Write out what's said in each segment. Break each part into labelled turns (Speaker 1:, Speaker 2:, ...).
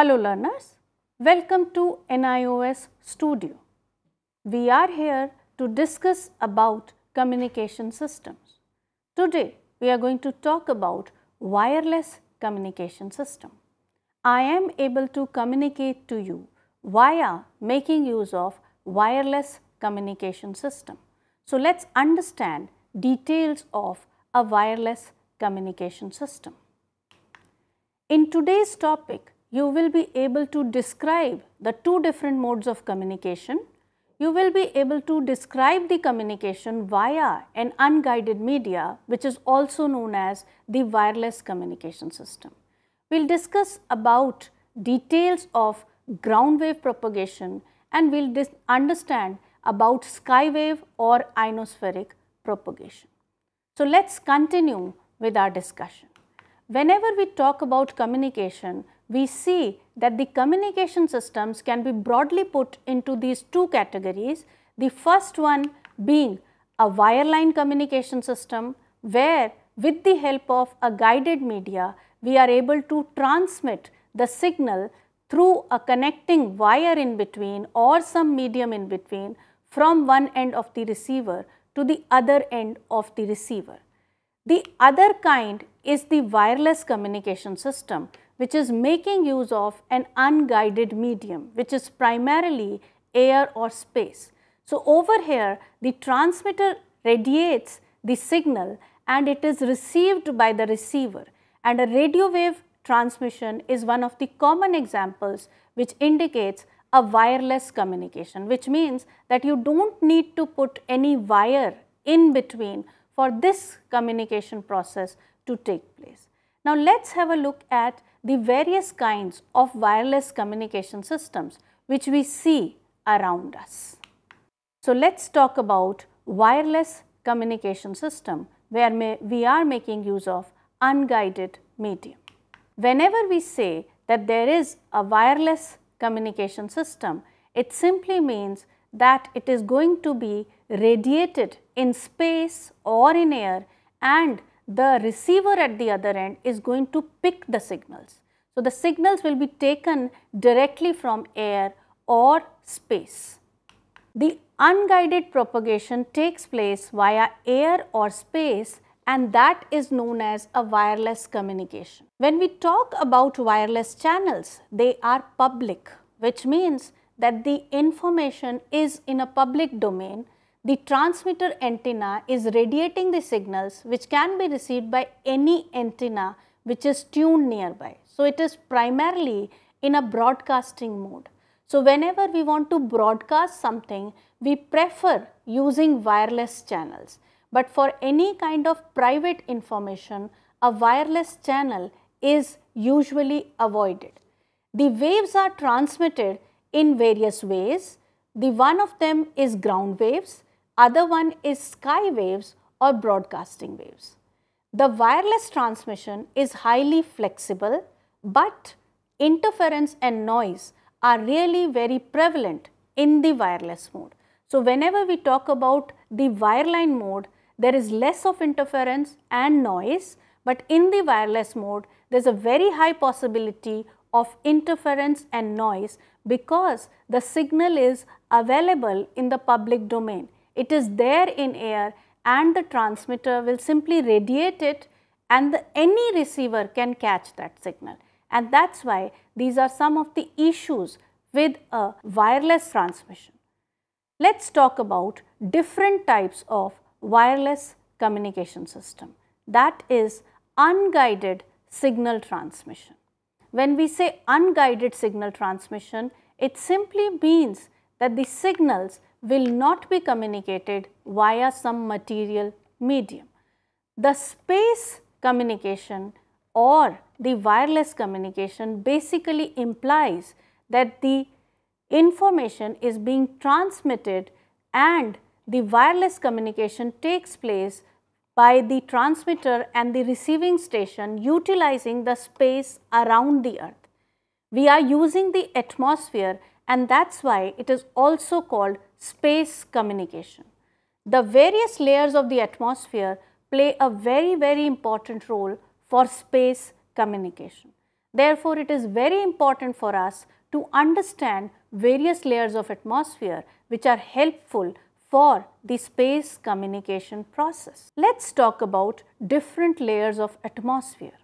Speaker 1: Hello learners, welcome to NIOS Studio. We are here to discuss about communication systems. Today we are going to talk about wireless communication system. I am able to communicate to you via making use of wireless communication system. So, let us understand details of a wireless communication system. In today's topic, you will be able to describe the two different modes of communication. You will be able to describe the communication via an unguided media which is also known as the wireless communication system. We will discuss about details of ground wave propagation and we will understand about sky wave or ionospheric propagation. So, let us continue with our discussion. Whenever we talk about communication, we see that the communication systems can be broadly put into these two categories. The first one being a wireline communication system where with the help of a guided media, we are able to transmit the signal through a connecting wire in between or some medium in between from one end of the receiver to the other end of the receiver. The other kind is the wireless communication system which is making use of an unguided medium which is primarily air or space. So, over here the transmitter radiates the signal and it is received by the receiver and a radio wave transmission is one of the common examples which indicates a wireless communication which means that you do not need to put any wire in between for this communication process to take place. Now, let us have a look at the various kinds of wireless communication systems which we see around us. So, let us talk about wireless communication system where we are making use of unguided medium. Whenever we say that there is a wireless communication system, it simply means that it is going to be radiated in space or in air and the receiver at the other end is going to pick the signals. So, the signals will be taken directly from air or space. The unguided propagation takes place via air or space and that is known as a wireless communication. When we talk about wireless channels, they are public which means that the information is in a public domain. The transmitter antenna is radiating the signals which can be received by any antenna which is tuned nearby. So, it is primarily in a broadcasting mode. So, whenever we want to broadcast something, we prefer using wireless channels but for any kind of private information, a wireless channel is usually avoided. The waves are transmitted in various ways. The one of them is ground waves, other one is sky waves or broadcasting waves. The wireless transmission is highly flexible, but interference and noise are really very prevalent in the wireless mode. So, whenever we talk about the wireline mode, there is less of interference and noise, but in the wireless mode there is a very high possibility of interference and noise because the signal is available in the public domain. It is there in air and the transmitter will simply radiate it and the, any receiver can catch that signal. And that is why these are some of the issues with a wireless transmission. Let us talk about different types of wireless communication system that is unguided signal transmission. When we say unguided signal transmission, it simply means that the signals will not be communicated via some material medium. The space communication or the wireless communication basically implies that the information is being transmitted and the wireless communication takes place by the transmitter and the receiving station utilizing the space around the earth. We are using the atmosphere and that is why it is also called space communication. The various layers of the atmosphere play a very very important role for space communication. Therefore, it is very important for us to understand various layers of atmosphere which are helpful for the space communication process. Let us talk about different layers of atmosphere.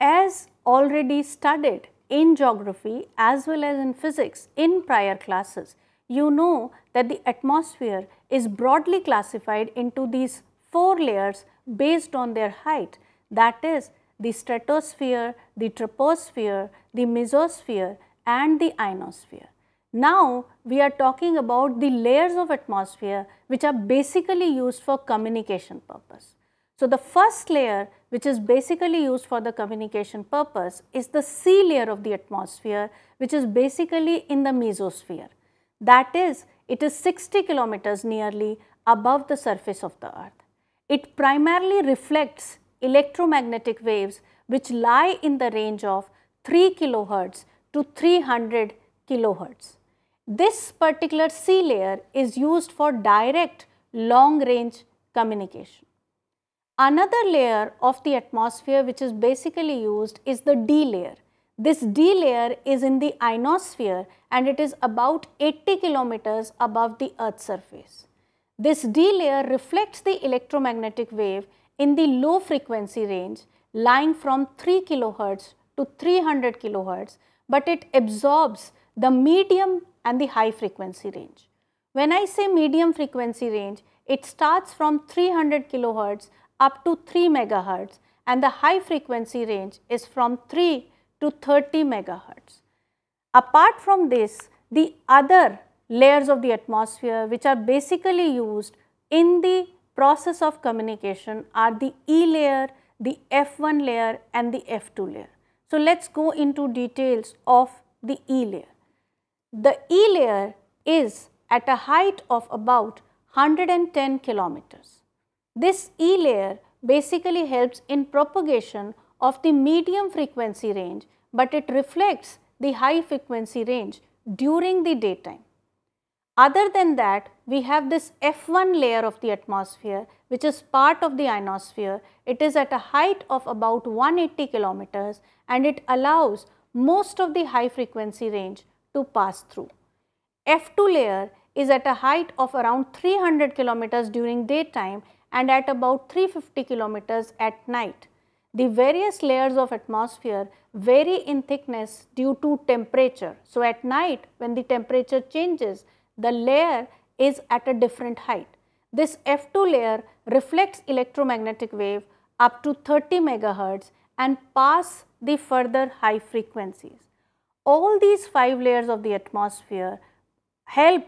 Speaker 1: As already studied in geography as well as in physics in prior classes, you know that the atmosphere is broadly classified into these four layers based on their height that is the stratosphere, the troposphere, the mesosphere and the ionosphere. Now, we are talking about the layers of atmosphere which are basically used for communication purpose. So, the first layer which is basically used for the communication purpose is the C layer of the atmosphere which is basically in the mesosphere. That is, it is 60 kilometers nearly above the surface of the earth. It primarily reflects electromagnetic waves which lie in the range of 3 kilohertz to 300 kilohertz. This particular C layer is used for direct long range communication. Another layer of the atmosphere which is basically used is the D layer. This D layer is in the ionosphere and it is about 80 kilometers above the earth's surface. This D layer reflects the electromagnetic wave in the low frequency range lying from 3 kilohertz to 300 kilohertz, but it absorbs the medium and the high frequency range. When I say medium frequency range, it starts from 300 kilohertz up to 3 megahertz and the high frequency range is from 3 to 30 megahertz. Apart from this, the other layers of the atmosphere which are basically used in the process of communication are the E layer, the F1 layer and the F2 layer. So, let us go into details of the E layer. The E layer is at a height of about 110 kilometers. This E layer basically helps in propagation of the medium frequency range, but it reflects the high frequency range during the daytime. Other than that, we have this F1 layer of the atmosphere which is part of the ionosphere. It is at a height of about 180 kilometers and it allows most of the high frequency range to pass through. F2 layer is at a height of around 300 kilometers during daytime and at about 350 kilometers at night. The various layers of atmosphere vary in thickness due to temperature. So, at night when the temperature changes, the layer is at a different height. This F2 layer reflects electromagnetic wave up to 30 megahertz and pass the further high frequencies. All these five layers of the atmosphere help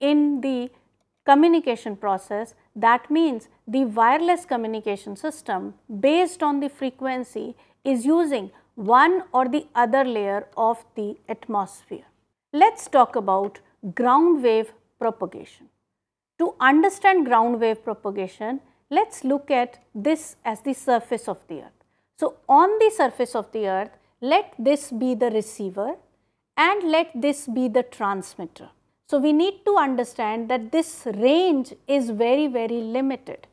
Speaker 1: in the communication process that means the wireless communication system based on the frequency is using one or the other layer of the atmosphere. Let us talk about ground wave propagation. To understand ground wave propagation, let us look at this as the surface of the earth. So, on the surface of the earth, let this be the receiver and let this be the transmitter. So, we need to understand that this range is very, very limited.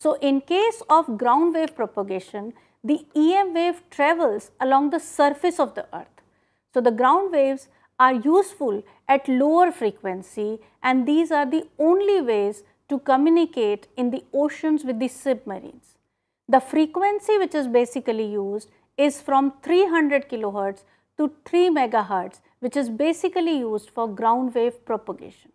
Speaker 1: So, in case of ground wave propagation, the EM wave travels along the surface of the earth. So, the ground waves are useful at lower frequency and these are the only ways to communicate in the oceans with the submarines. The frequency which is basically used is from 300 kilohertz to 3 megahertz which is basically used for ground wave propagation.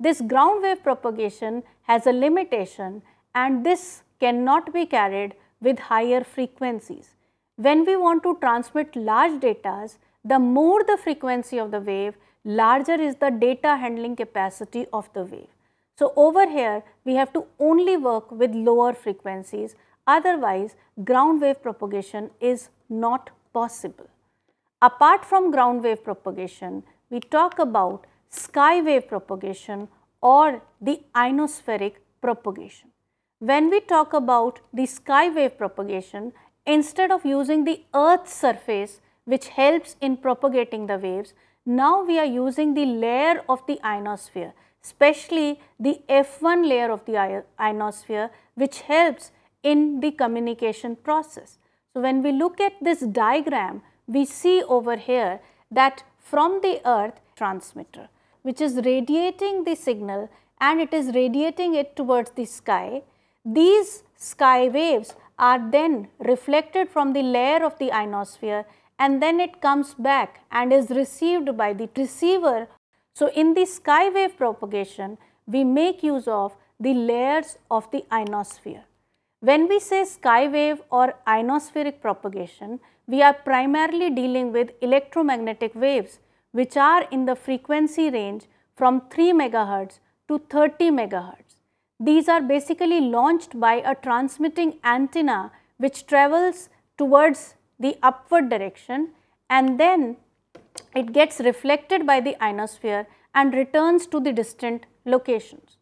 Speaker 1: This ground wave propagation has a limitation and this cannot be carried with higher frequencies. When we want to transmit large data, the more the frequency of the wave, larger is the data handling capacity of the wave. So, over here we have to only work with lower frequencies otherwise ground wave propagation is not possible. Apart from ground wave propagation, we talk about sky wave propagation or the ionospheric propagation. When we talk about the sky wave propagation, instead of using the earth's surface which helps in propagating the waves. Now we are using the layer of the ionosphere, especially the F1 layer of the ionosphere which helps in the communication process. So, when we look at this diagram, we see over here that from the earth transmitter which is radiating the signal and it is radiating it towards the sky. These sky waves are then reflected from the layer of the ionosphere and then it comes back and is received by the receiver. So, in the sky wave propagation, we make use of the layers of the ionosphere. When we say sky wave or ionospheric propagation, we are primarily dealing with electromagnetic waves which are in the frequency range from 3 megahertz to 30 megahertz. These are basically launched by a transmitting antenna which travels towards the upward direction and then it gets reflected by the ionosphere and returns to the distant locations.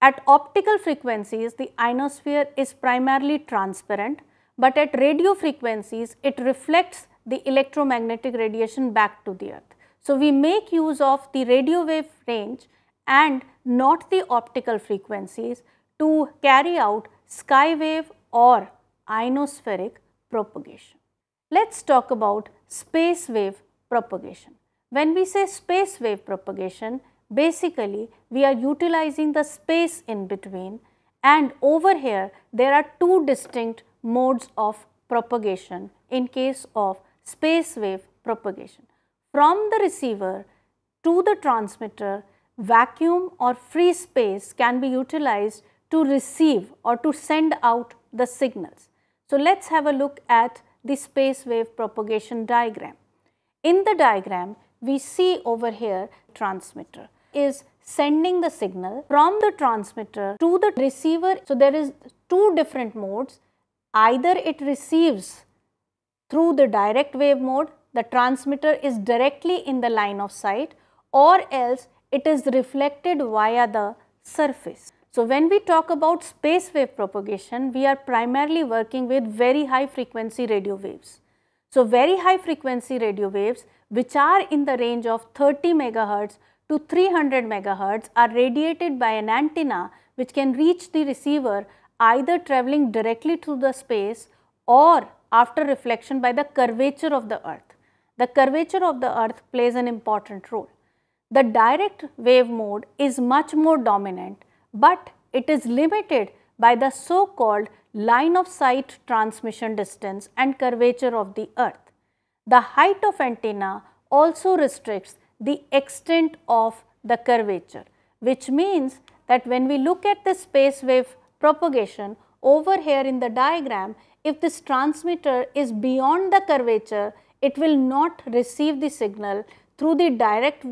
Speaker 1: At optical frequencies, the ionosphere is primarily transparent, but at radio frequencies, it reflects the electromagnetic radiation back to the earth. So, we make use of the radio wave range and not the optical frequencies to carry out sky wave or ionospheric propagation. Let us talk about space wave propagation. When we say space wave propagation, basically we are utilizing the space in between and over here there are two distinct modes of propagation in case of space wave propagation. From the receiver to the transmitter, vacuum or free space can be utilized to receive or to send out the signals. So, let us have a look at the space wave propagation diagram. In the diagram, we see over here transmitter is sending the signal from the transmitter to the receiver. So, there is two different modes either it receives through the direct wave mode the transmitter is directly in the line of sight or else it is reflected via the surface. So, when we talk about space wave propagation, we are primarily working with very high frequency radio waves. So, very high frequency radio waves which are in the range of 30 megahertz to 300 megahertz are radiated by an antenna which can reach the receiver either traveling directly through the space or after reflection by the curvature of the earth the curvature of the earth plays an important role. The direct wave mode is much more dominant, but it is limited by the so called line of sight transmission distance and curvature of the earth. The height of antenna also restricts the extent of the curvature, which means that when we look at the space wave propagation over here in the diagram, if this transmitter is beyond the curvature, it will not receive the signal through the direct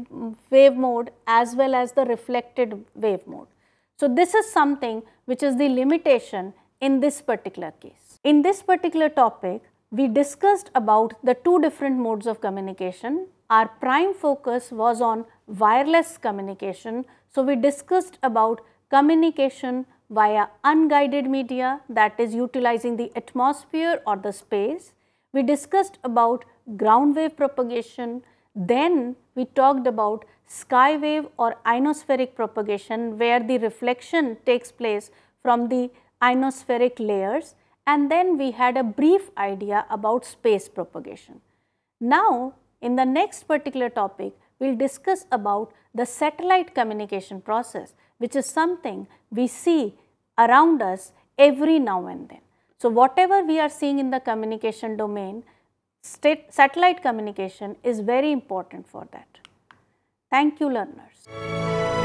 Speaker 1: wave mode as well as the reflected wave mode. So, this is something which is the limitation in this particular case. In this particular topic, we discussed about the two different modes of communication. Our prime focus was on wireless communication. So, we discussed about communication via unguided media that is utilizing the atmosphere or the space. We discussed about ground wave propagation. Then we talked about sky wave or ionospheric propagation where the reflection takes place from the ionospheric layers and then we had a brief idea about space propagation. Now, in the next particular topic, we will discuss about the satellite communication process which is something we see around us every now and then. So, whatever we are seeing in the communication domain, satellite communication is very important for that. Thank you learners.